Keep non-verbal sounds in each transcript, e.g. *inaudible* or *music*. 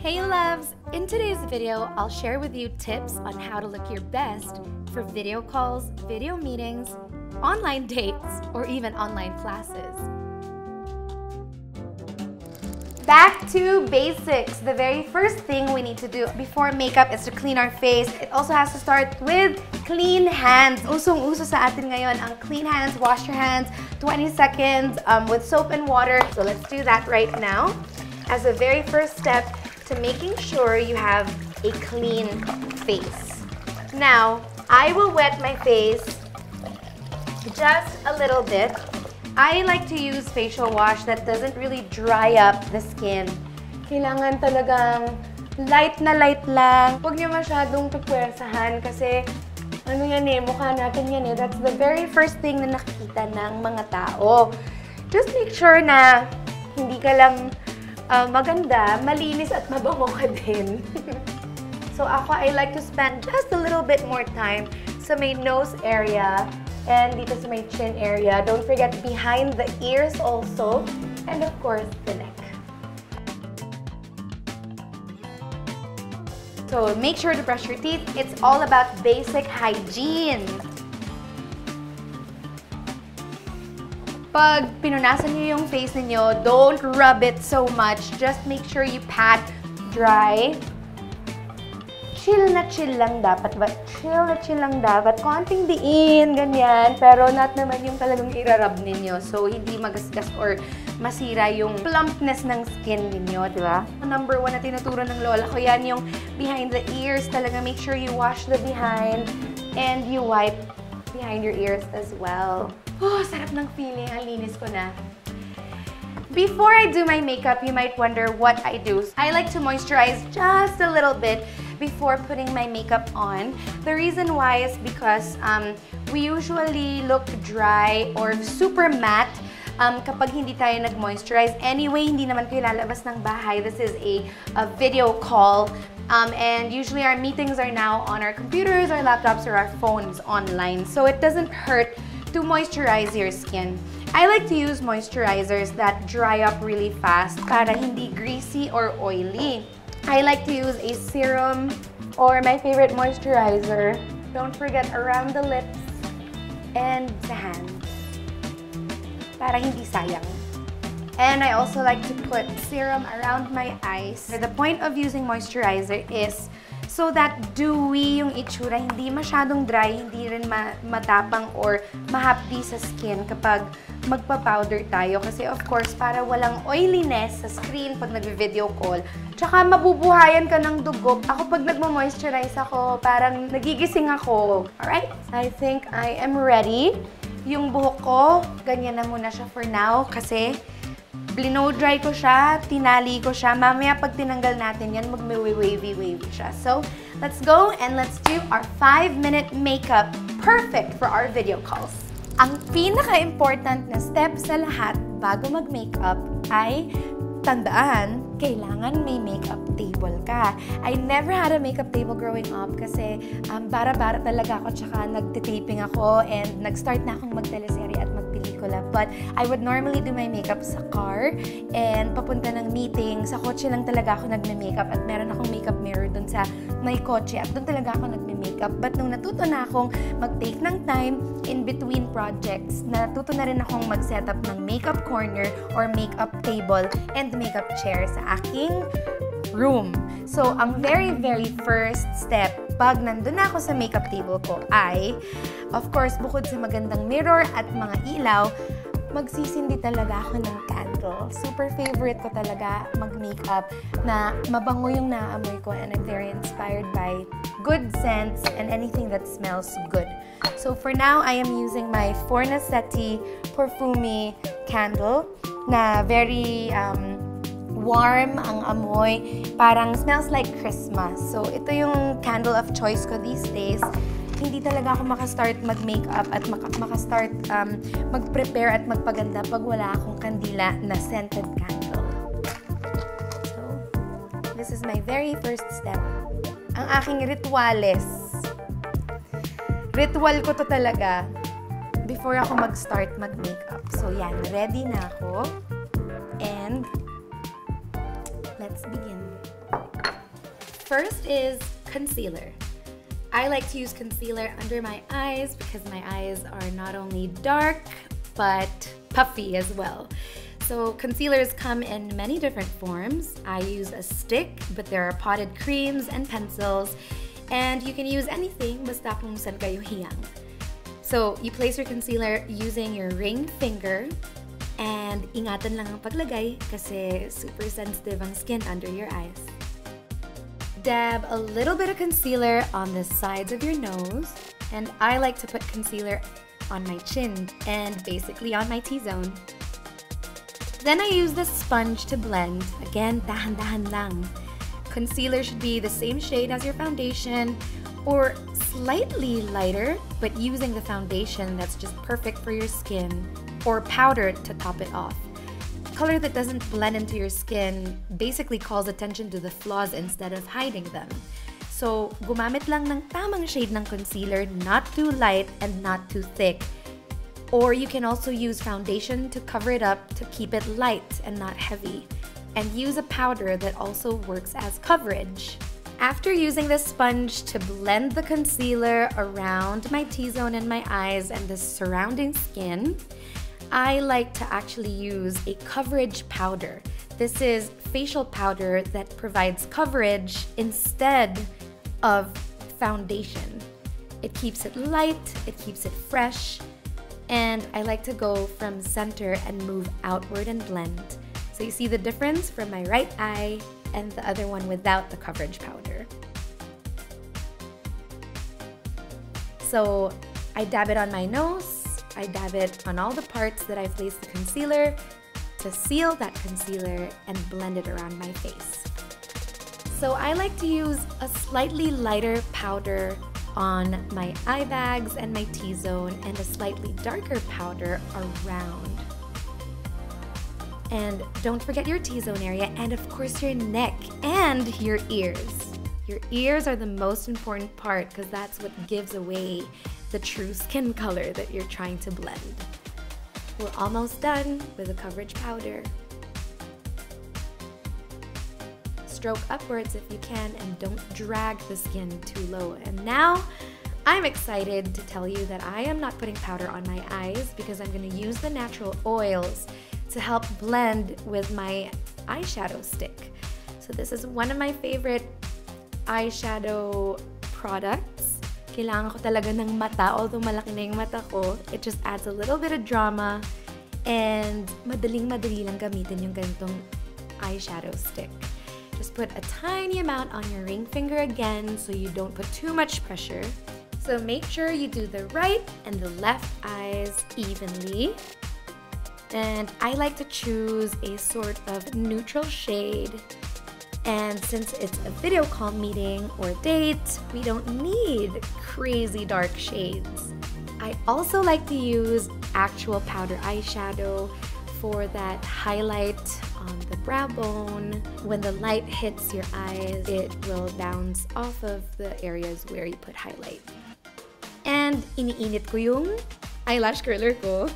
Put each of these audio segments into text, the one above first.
Hey loves! In today's video, I'll share with you tips on how to look your best for video calls, video meetings, online dates, or even online classes. Back to basics. The very first thing we need to do before makeup is to clean our face. It also has to start with clean hands. Usong-uso sa atin ngayon ang clean hands. Wash your hands 20 seconds um, with soap and water. So let's do that right now. As a very first step, to making sure you have a clean face. Now, I will wet my face just a little bit. I like to use facial wash that doesn't really dry up the skin. Kailangan talagang light na light lang. Huwag niyo masyadong pupwersahan kasi ano yan eh, mukha natin yan eh. That's the very first thing na nakikita ng mga tao. Just make sure na hindi ka lang uh, maganda, malinis at mabango ka *laughs* din. so ako, I like to spend just a little bit more time sa may nose area and dito sa may chin area. Don't forget behind the ears also. And of course, the neck. So make sure to brush your teeth. It's all about basic hygiene. Pag pinunasan niyo yung face niyo, don't rub it so much. Just make sure you pat dry. Chill na chill lang dapat. But chill na chill lang dapat. Konting diin, ganyan. Pero not naman yung talagang irarub ninyo. So, hindi magasgas or masira yung plumpness ng skin ninyo, di ba? Number one na tinuturo ng lola ko, yan yung behind the ears. Talaga make sure you wash the behind and you wipe behind your ears as well. Oh, sarap ng feeling. Ang linis ko na. Before I do my makeup, you might wonder what I do. I like to moisturize just a little bit before putting my makeup on. The reason why is because um, we usually look dry or super matte um, kapag hindi tayo nag-moisturize. Anyway, hindi naman kayo lalabas ng bahay. This is a, a video call. Um, and usually our meetings are now on our computers, our laptops, or our phones online. So it doesn't hurt to moisturize your skin. I like to use moisturizers that dry up really fast para hindi greasy or oily. I like to use a serum or my favorite moisturizer. Don't forget around the lips and the hands para hindi sayang. And I also like to put serum around my eyes. The point of using moisturizer is so that dewy yung itsura, hindi masyadong dry, hindi rin ma matapang or mahapdi sa skin kapag magpa-powder tayo. Kasi of course, para walang oiliness sa screen pag nag-video call. Tsaka mabubuhayan ka ng dugo. Ako pag nagmo-moisturize ako, parang nagigising ako. Alright? I think I am ready. Yung buhok ko, ganyan na muna siya for now kasi Blinow dry ko siya, tinali ko siya. Mamaya pag tinanggal natin yan, mag-wavy-wavy siya. So, let's go and let's do our 5-minute makeup. Perfect for our video calls. Ang pinaka-important na step sa lahat bago mag-makeup ay tandaan, kailangan may makeup table ka. I never had a makeup table growing up kasi um, bara-bara talaga ako tsaka nagtitaping ako and nag-start na akong mag-teleserye at pelikula. But I would normally do my makeup sa car and papunta ng meeting. Sa kotse lang talaga ako nagme-makeup at meron akong makeup mirror dun sa may kotse at dun talaga ako nagme-makeup. But nung natuto na akong mag-take ng time in between projects, natuto na rin akong mag-setup ng makeup corner or makeup table and makeup chair sa aking room. So, ang very, very first step pag nandun na ako sa makeup table ko ay, of course, bukod sa magandang mirror at mga ilaw, magsisindi talaga ako ng candle. Super favorite ko talaga mag-makeup na mabango yung naamoy ko and I'm very inspired by good scents and anything that smells good. So for now, I am using my Fornasetti Perfumi candle na very um, warm ang amoy. Parang smells like Christmas. So, ito yung candle of choice ko these days. Hindi talaga ako makastart mag-makeup at makastart um, mag-prepare at magpaganda pag wala akong kandila na scented candle. So, this is my very first step. Ang aking rituales. Ritual ko to talaga before ako mag-start mag-makeup. So, yan. Ready na ako. And Let's begin. First is concealer. I like to use concealer under my eyes because my eyes are not only dark, but puffy as well. So concealers come in many different forms. I use a stick, but there are potted creams and pencils, and you can use anything basta kung saan kayo hiyang. So you place your concealer using your ring finger, and ingatan lang ang paglagay kasi super sensitive ang skin under your eyes. Dab a little bit of concealer on the sides of your nose, and I like to put concealer on my chin and basically on my T-zone. Then I use the sponge to blend. Again, dahan-dahan lang. Concealer should be the same shade as your foundation or slightly lighter, but using the foundation that's just perfect for your skin or powder to top it off. Color that doesn't blend into your skin basically calls attention to the flaws instead of hiding them. So, gumamit lang ng tamang shade ng concealer, not too light and not too thick, or you can also use foundation to cover it up to keep it light and not heavy. And use a powder that also works as coverage. After using the sponge to blend the concealer around my T-zone and my eyes and the surrounding skin, I like to actually use a coverage powder. This is facial powder that provides coverage instead of foundation. It keeps it light, it keeps it fresh, and I like to go from center and move outward and blend. So you see the difference from my right eye and the other one without the coverage powder. So I dab it on my nose, I dab it on all the parts that I've placed the concealer to seal that concealer and blend it around my face. So I like to use a slightly lighter powder on my eye bags and my T-zone and a slightly darker powder around. And don't forget your T-zone area and of course your neck and your ears. Your ears are the most important part because that's what gives away the true skin color that you're trying to blend. We're almost done with the coverage powder. stroke upwards if you can and don't drag the skin too low. And now I'm excited to tell you that I am not putting powder on my eyes because I'm going to use the natural oils to help blend with my eyeshadow stick. So this is one of my favorite eyeshadow products. Kailangan ko talaga ng mata, although malaki na yung mata ko. It just adds a little bit of drama and madaling-madali lang gamitin yung ganitong eyeshadow stick. Just put a tiny amount on your ring finger again so you don't put too much pressure. So make sure you do the right and the left eyes evenly. And I like to choose a sort of neutral shade. And since it's a video call meeting or date, we don't need crazy dark shades. I also like to use actual powder eyeshadow for that highlight on the brow bone. When the light hits your eyes, it will bounce off of the areas where you put highlight. And iniinit ko yung eyelash curler ko.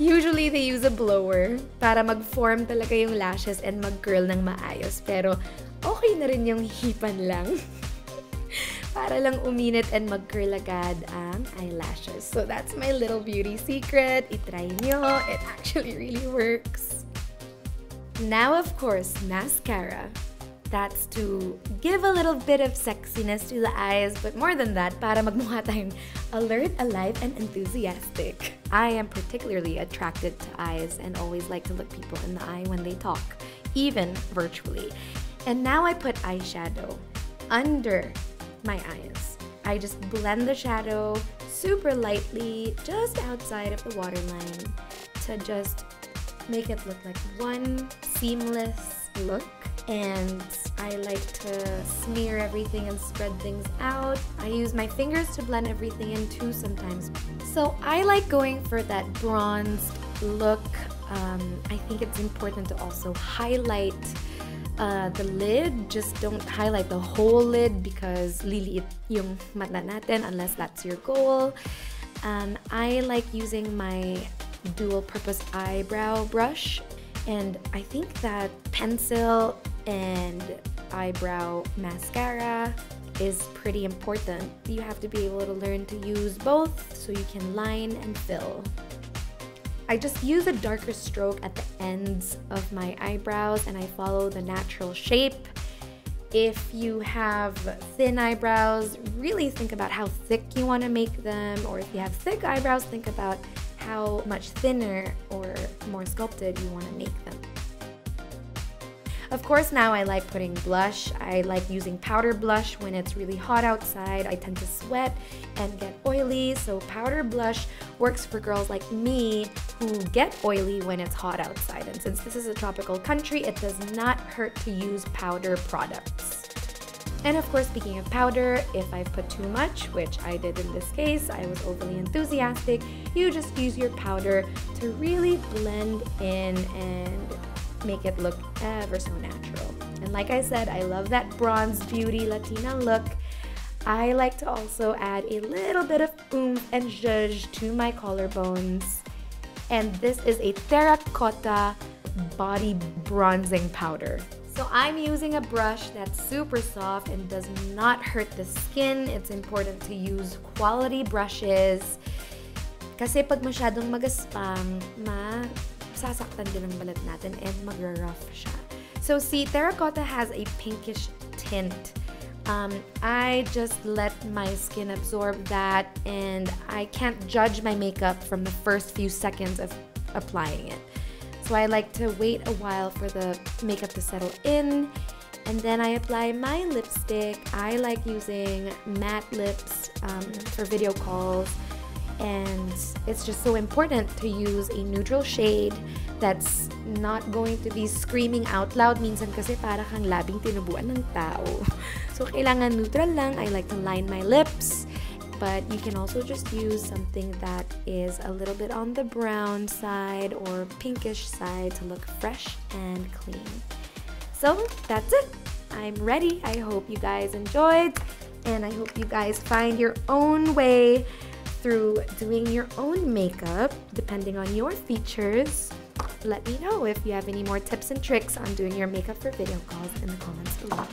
Usually, they use a blower para mag-form talaga yung lashes and mag-curl ng maayos. Pero, okay na rin yung hipan lang. *laughs* para lang uminit and mag-curl agad ang eyelashes. So, that's my little beauty secret. Itry nyo. It actually really works. Now, of course, mascara. That's to give a little bit of sexiness to the eyes, but more than that, para magmukha *laughs* tayong alert, alive, and enthusiastic. I am particularly attracted to eyes and always like to look people in the eye when they talk, even virtually. And now I put eyeshadow under my eyes. I just blend the shadow super lightly just outside of the waterline to just make it look like one seamless look. And I like to smear everything and spread things out. I use my fingers to blend everything in too sometimes. So I like going for that bronzed look. Um, I think it's important to also highlight uh, the lid. Just don't highlight the whole lid because liliit yung mata natin unless that's your goal. Um, I like using my dual purpose eyebrow brush and I think that pencil and eyebrow mascara is pretty important. You have to be able to learn to use both so you can line and fill. I just use a darker stroke at the ends of my eyebrows and I follow the natural shape. If you have thin eyebrows, really think about how thick you want to make them, or if you have thick eyebrows, think about how much thinner or more sculpted you want to make them. Of course, now I like putting blush. I like using powder blush when it's really hot outside. I tend to sweat and get oily, so powder blush works for girls like me who get oily when it's hot outside. And since this is a tropical country, it does not hurt to use powder products. And of course, speaking of powder, if I've put too much, which I did in this case, I was overly enthusiastic, you just use your powder to really blend in and make it look ever so natural. And like I said, I love that bronze beauty Latina look. I like to also add a little bit of oomph and zhuzh to my collarbones. And this is a terracotta body bronzing powder. So I'm using a brush that's super soft and does not hurt the skin. It's important to use quality brushes. Kasi pag masyadong magaspang, ma sasaktan din ang balat natin and magra-rough siya. So see, terracotta has a pinkish tint. Um, I just let my skin absorb that and I can't judge my makeup from the first few seconds of applying it. So I like to wait a while for the makeup to settle in and then I apply my lipstick. I like using matte lips um, for video calls and it's just so important to use a neutral shade that's not going to be screaming out loud. Minsan kasi para kang labing tinubuan ng tao. *laughs* So, kailangan neutral lang. I like to line my lips. But you can also just use something that is a little bit on the brown side or pinkish side to look fresh and clean. So, that's it. I'm ready. I hope you guys enjoyed. And I hope you guys find your own way through doing your own makeup depending on your features. Let me know if you have any more tips and tricks on doing your makeup for video calls in the comments below.